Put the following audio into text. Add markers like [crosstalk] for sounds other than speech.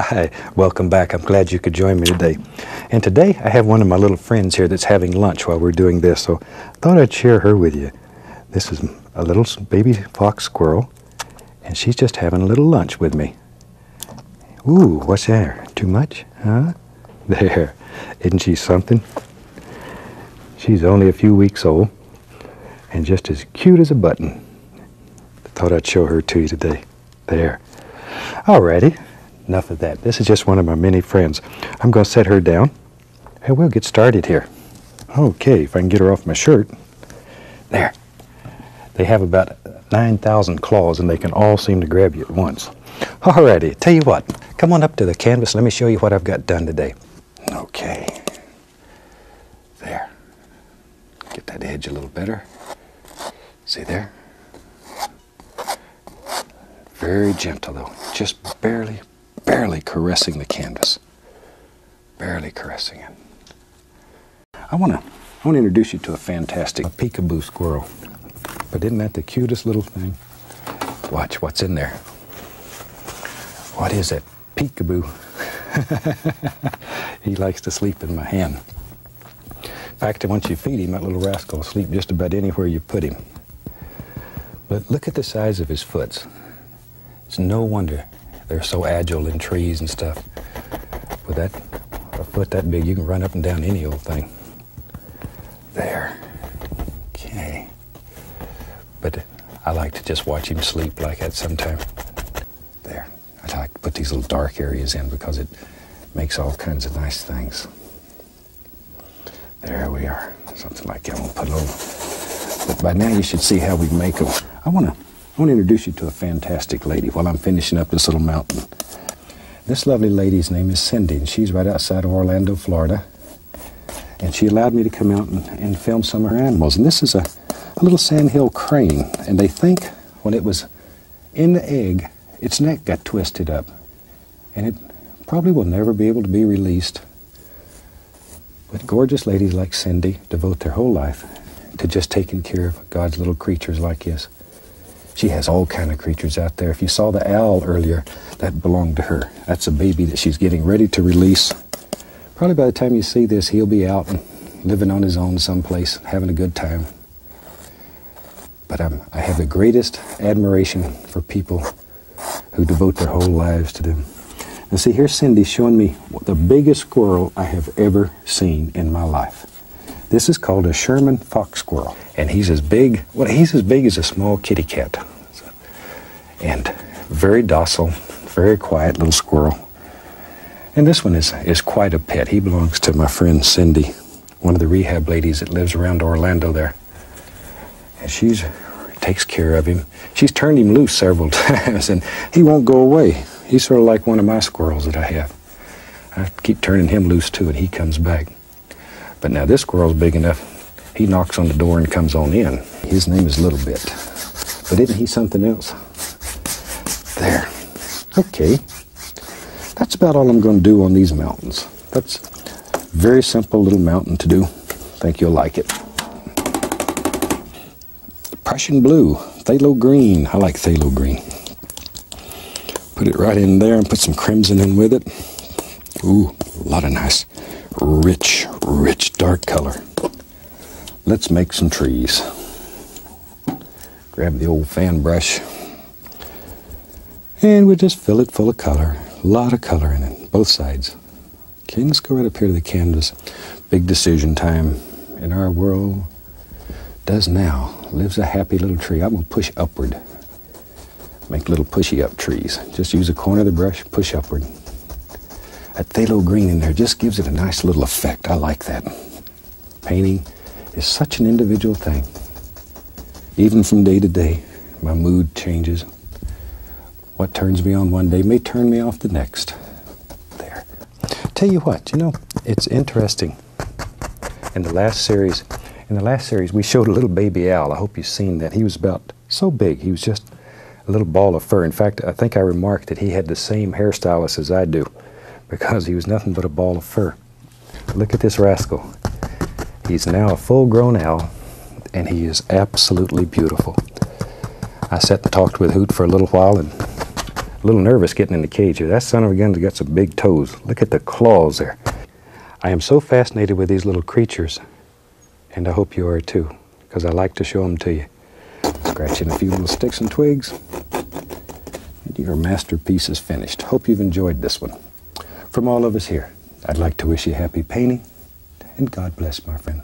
Hi, welcome back. I'm glad you could join me today. And today I have one of my little friends here that's having lunch while we're doing this, so I thought I'd share her with you. This is a little baby fox squirrel, and she's just having a little lunch with me. Ooh, what's there? Too much? Huh? [laughs] There. Isn't she something? She's only a few weeks old and just as cute as a button. Thought I'd show her to you today. There. Alrighty, enough of that. This is just one of my many friends. I'm going to set her down and we'll get started here. Okay, if I can get her off my shirt. There. They have about 9,000 claws and they can all seem to grab you at once. Alrighty, tell you what, come on up to the canvas. Let me show you what I've got done today. Okay. There. Get that edge a little better. See there? Very gentle though, just barely, barely caressing the canvas. Barely caressing it. I want to I want to introduce you to a fantastic a peekaboo squirrel. But isn't that the cutest little thing? Watch what's in there. What is it? Peekaboo. [laughs] he likes to sleep in my hand. In fact, once you feed him, that little rascal will sleep just about anywhere you put him. But look at the size of his foot. It's no wonder they're so agile in trees and stuff. With that a foot that big, you can run up and down any old thing. There. Okay. But I like to just watch him sleep like that sometime. There. I like to put these little dark areas in because it makes all kinds of nice things. There we are. Something like that. We'll put a little. But by now you should see how we make them. I want to I want to introduce you to a fantastic lady while I'm finishing up this little mountain. This lovely lady's name is Cindy, and she's right outside of Orlando, Florida. And she allowed me to come out and, and film some of her animals. And this is a, a little sandhill crane. And they think when it was in the egg, its neck got twisted up. And it probably will never be able to be released. But gorgeous ladies like Cindy devote their whole life to just taking care of God's little creatures like this. She has all kind of creatures out there. If you saw the owl earlier, that belonged to her. That's a baby that she's getting ready to release. Probably by the time you see this, he'll be out and living on his own someplace, having a good time. But I'm, I have the greatest admiration for people who devote their whole lives to them. And see, here's Cindy showing me the biggest squirrel I have ever seen in my life. This is called a Sherman fox squirrel, and he's as big. Well, he's as big as a small kitty cat, and very docile, very quiet little squirrel. And this one is is quite a pet. He belongs to my friend Cindy, one of the rehab ladies that lives around Orlando there, and she's takes care of him. She's turned him loose several [laughs] times, and he won't go away. He's sort of like one of my squirrels that I have. I keep turning him loose too, and he comes back. But now this squirrel's big enough, he knocks on the door and comes on in. His name is Little Bit. But isn't he something else? There. Okay. That's about all I'm going to do on these mountains. That's very simple little mountain to do. Think you'll like it. Prussian blue, phthalo green. I like phthalo green. Put it right in there and put some crimson in with it. Ooh, a lot of nice rich, rich dark color. Let's make some trees. Grab the old fan brush and we'll just fill it full of color. A lot of color in it, both sides. Okay, let's go right up here to the canvas. Big decision time in our world. Does now. Lives a happy little tree. I'm to push upward. Make little pushy up trees. Just use a corner of the brush, push upward. That phthalo green in there just gives it a nice little effect. I like that. Painting is such an individual thing. Even from day to day, my mood changes. What turns me on one day may turn me off the next. There. Tell you what, you know, it's interesting. In the last series, in the last series, we showed a little baby owl. I hope you've seen that. He was about so big. He was just a little ball of fur. In fact, I think I remarked that he had the same hairstylist as I do because he was nothing but a ball of fur. Look at this rascal. He's now a full-grown owl, and he is absolutely beautiful. I sat and talked with Hoot for a little while and a little nervous getting in the cage here. That son of a gun's got some big toes. Look at the claws there. I am so fascinated with these little creatures, and I hope you are too, because I like to show them to you. Scratching a few little sticks and twigs, and your masterpiece is finished. Hope you've enjoyed this one. From all of us here, I'd like to wish you happy painting, and God bless, my friend.